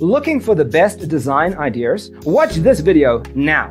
Looking for the best design ideas? Watch this video now.